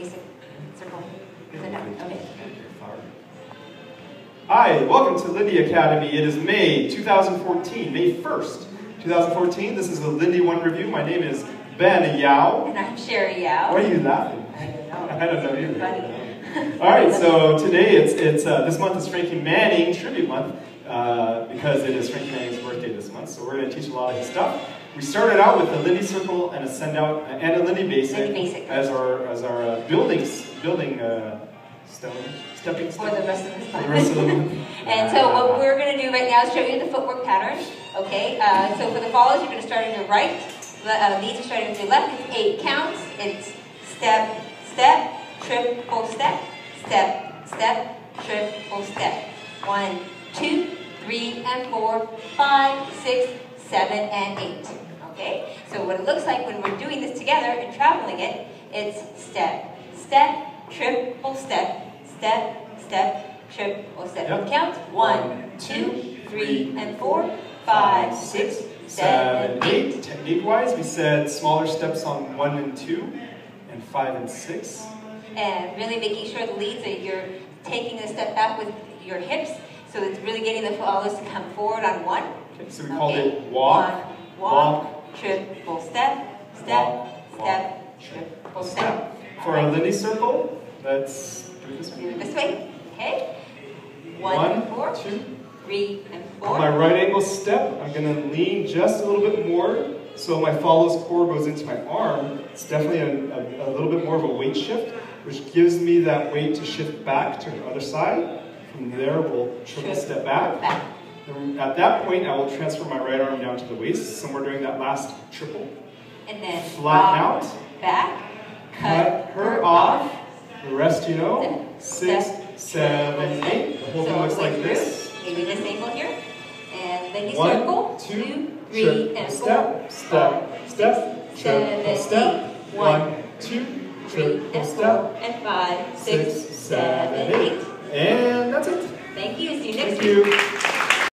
basic circle. Is it not? Okay. Hi, welcome to Lindy Academy. It is May 2014, May 1st, 2014. This is the Lindy One Review. My name is Ben Yao. And I'm Sherry Yao. Why are you laughing? I don't know. I don't know either. funny. All right, so today it's it's uh, this month is Frankie Manning Tribute Month uh, because it is Frankie Manning's birthday this month. So we're going to teach a lot of his stuff. We started out with a Lindy Circle and a Send Out and a Lindy Basic, Lindy Basic. as our as our uh, building building uh, stone stepping For the rest of this for month. the rest of the. And so what we're going to do right now is show you the footwork pattern. Okay, uh, so for the follows, you're going to start on your right. Le- uh, these are starting with your left. It's eight counts. It's step, step, triple step, step, step, triple step. One, two, three, and four, five, six, seven, and eight. Okay, so what it looks like when we're doing this together and traveling it, it's step, step, triple step, step, step, triple step. Yep. Count one, two, three, and four, five, six, seven, eight. Technique-wise, we said smaller steps on one and two, and five and six. And really making sure the leads that you're taking a step back with your hips, so it's really getting the follows to come forward on one. Okay, so we called Okay. it walk, One, walk, triple step, step, Walk, step, walk, triple step. step. For our Lindy circle, let's do it this Do way. it this way, okay? One, One, and four, two. On my right angle step, I'm gonna lean just a little bit more so my follows core goes into my arm. It's definitely a, a, a little bit more of a weight shift, which gives me that weight to shift back to the other side. From there, we'll triple step back. Back. At that point, I will transfer my right arm down to the waist, somewhere during that last triple. And then Flatten um, out, back, cut her off. The rest, you know, six, seven, eight. The whole So thing looks like through. this. Maybe this angle here. And then you One, circle. two, two, three, Triple and step, four. step, step, six, triple seven, step. eight. One, two, three, triple and step, four, and five, six, six, seven, seven, eight. eight. And that's it. Thank you. See you next Thank week. you.